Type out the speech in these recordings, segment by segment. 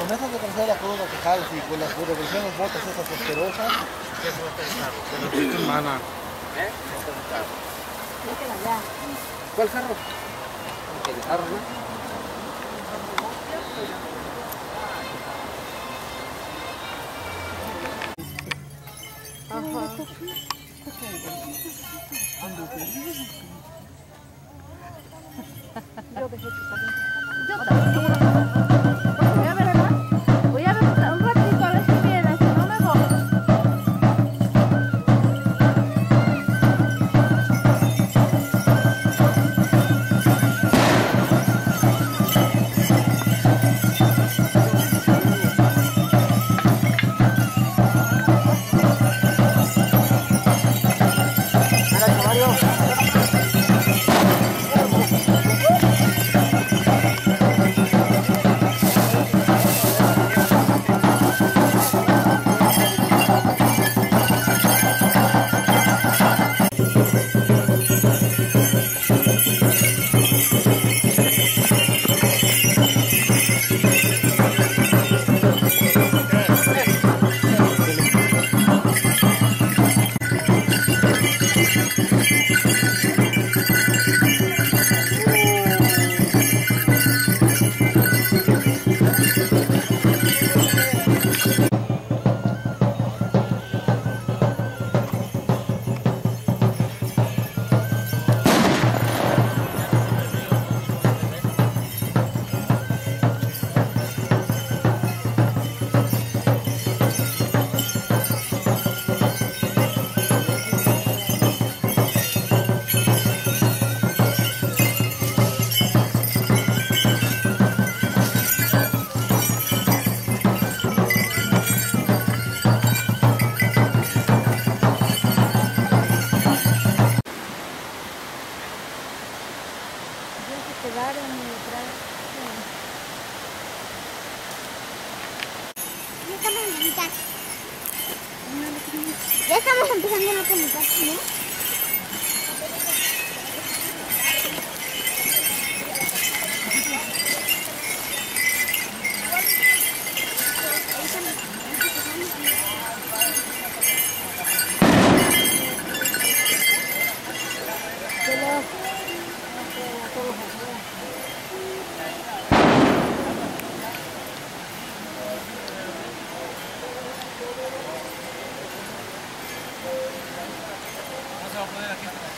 Con esas de tercera cruda que jales y con las botas esas asquerosas, Mana. ¿Cuál carro? El carro, ¿no? Voy が行わた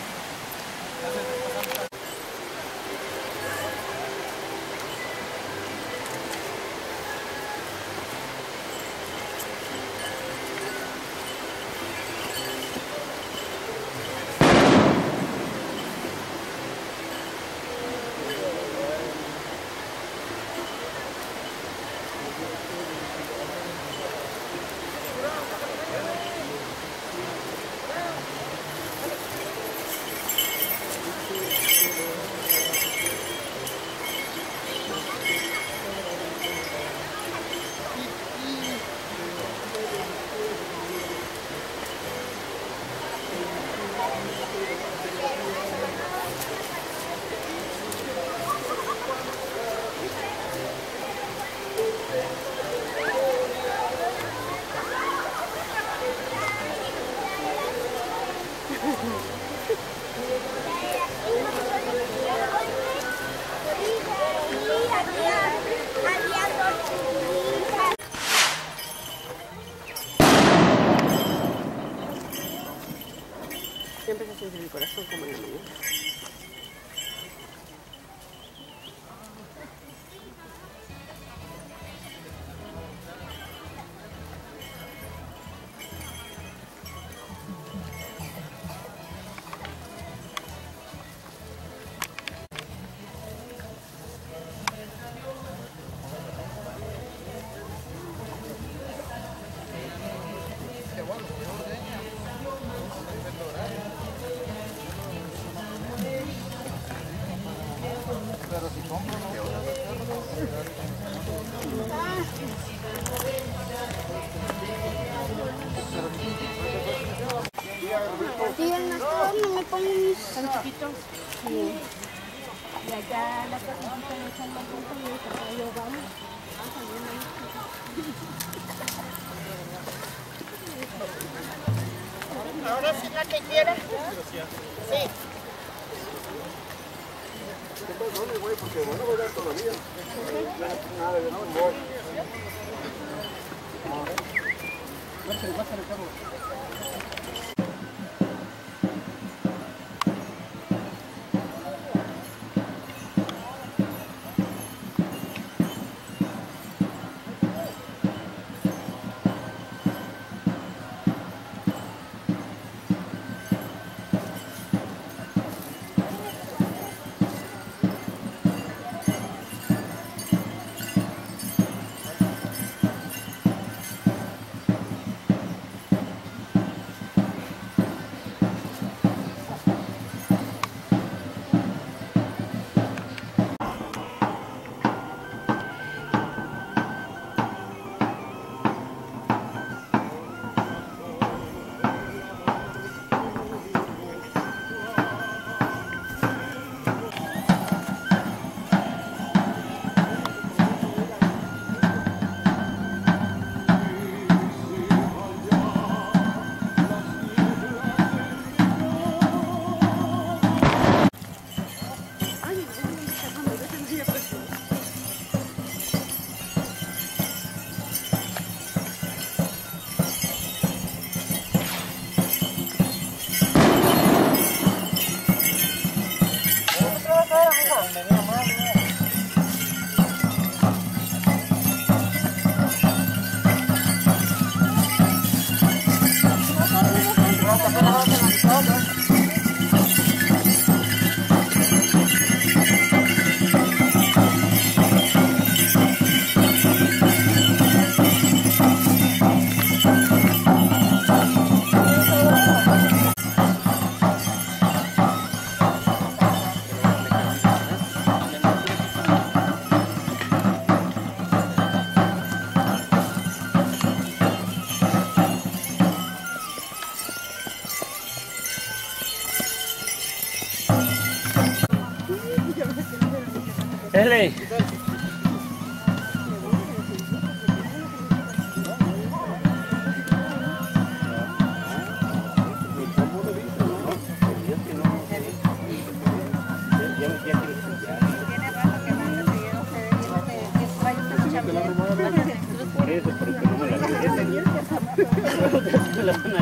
Y allá la casita ahorita yo vamos. Ahora sí la que quiera. Sí. Porque bueno, voy a dar todavía. Nada, yo no voy. Pásale, pásale, Carlos. Eso, pero que no me la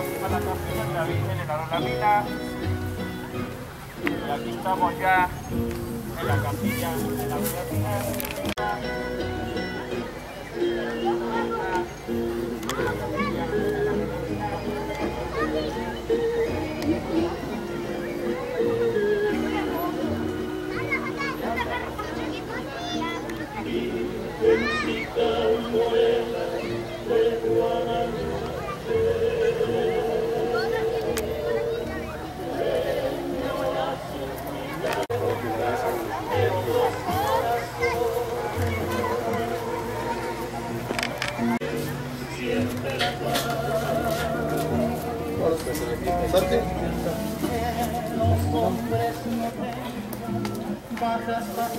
a la capilla de la Virgen de la Rolamina. Y aquí estamos ya en la capilla de la Rolamina.